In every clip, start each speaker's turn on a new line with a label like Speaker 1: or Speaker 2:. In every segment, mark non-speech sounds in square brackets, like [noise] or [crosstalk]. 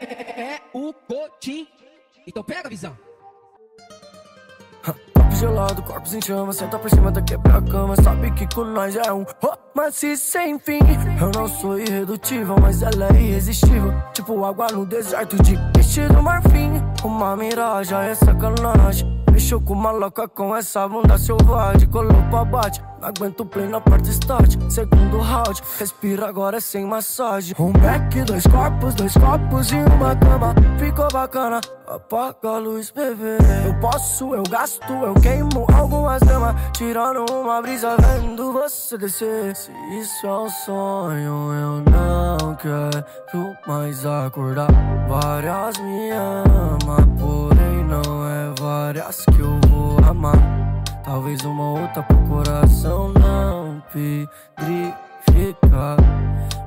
Speaker 1: é o Cotim. Então pega a visão.
Speaker 2: Papo gelado, corpos em chama, senta por cima da quebra a cama. Sabe que com nós é um romance sem fim. Eu não sou irredutível, mas ela é irresistível. Tipo água no deserto de vestido marfim. Uma miragem é sacanagem. Mexeu com uma louca com essa bunda selvagem. Colou pra bate, não aguento play na parte start. Segundo round, respira agora é sem massagem. Um back, dois corpos, dois copos e uma cama. Ficou bacana, apaga a luz, bebê. Eu posso, eu gasto, eu queimo algumas damas. Tirando uma brisa, vendo você descer. Se isso é um sonho, eu não quero mais acordar. Várias me amam, é várias que eu vou amar. Talvez uma outra pro coração não pedrificar.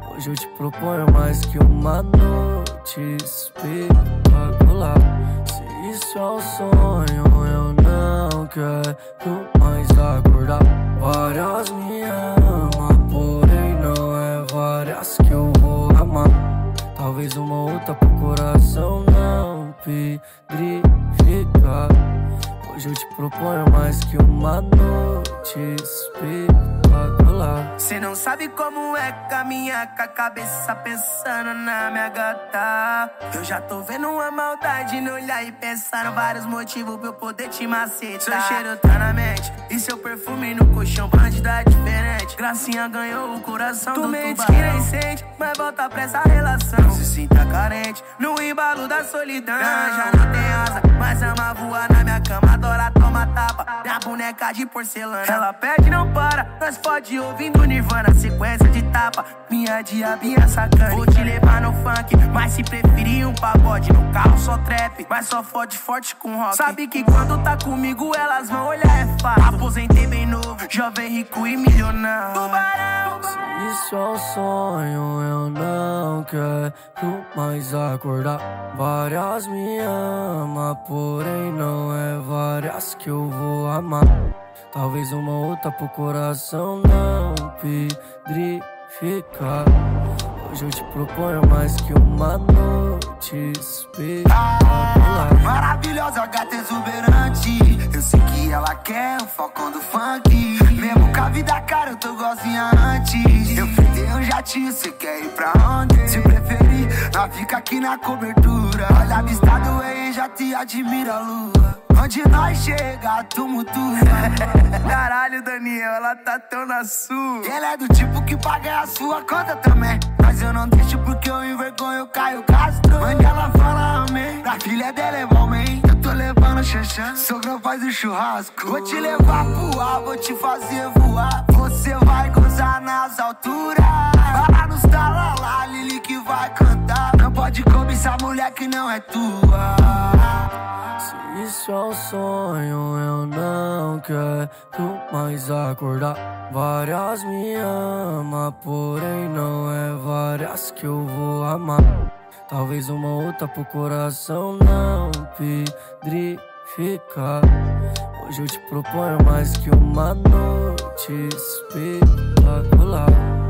Speaker 2: Hoje eu te proponho mais que uma noite espetacular. Se isso é um sonho, eu não quero Talvez uma outra pro coração não pedrificar. Hoje eu te proponho mais que uma noite espetacular.
Speaker 3: Cê não sabe como é caminhar com a cabeça pensando na minha gata. Eu já tô vendo uma maldade no olhar e pensando vários motivos pra eu poder te macetar. Seu cheiro tá na mente e seu perfume no colchão, bandida diferente. Gracinha ganhou o coração tu do mente que nem sente, mas volta pra essa relação. Não se sinta carente no embalo da solidão. Já não tem asa, mas ama voar na minha cama, adora tomar tapa. Minha boneca de porcelana, ela pede não para, nós fode ouvindo Nirvana, sequência de tapa. Minha diabinha sacana, vou te levar no funk, mas se preferir um pagode no carro só trap, mas só fode forte com rock. Sabe que quando tá comigo elas vão olhar é fato. Aposentei bem novo, jovem rico e milionário. Tubarão.
Speaker 2: Se isso é um sonho, eu não quero mais acordar. Várias me amam, porém não é várias que eu vou amar. Talvez uma outra pro coração não pedrificar. Hoje eu te proponho mais que uma noite espetacular.
Speaker 3: Maravilhosa, gata exuberante. Eu sei que ela quer o falcão do funk. Mesmo com a vida cara, eu tô gozinha antes. Eu fritei um jatinho, cê quer ir pra onde? Se preferir, nós fica aqui na cobertura. Olha a vista do rei, já te admira a lua. Onde nós chega, tumultua. [laughs] Ela tá tão na sua. Ela é do tipo que paga a sua conta também. Mas eu não deixo porque eu envergonho o Caio Castro. Mãe dela fala amém. Pra filha dela é bom, man. Eu tô levando xanxã. Sogro faz o churrasco. Vou te levar pro ar, vou te fazer voar. Você vai gozar nas alturas. Vai lá nos talalá, Lili que vai cantar. Não pode cobiçar mulher que não é tua.
Speaker 2: Isso é um sonho, eu não quero mais acordar. Várias me amam, porém não é várias que eu vou amar. Talvez uma outra pro coração não pedrificar. Hoje eu te proponho mais que uma noite espetacular.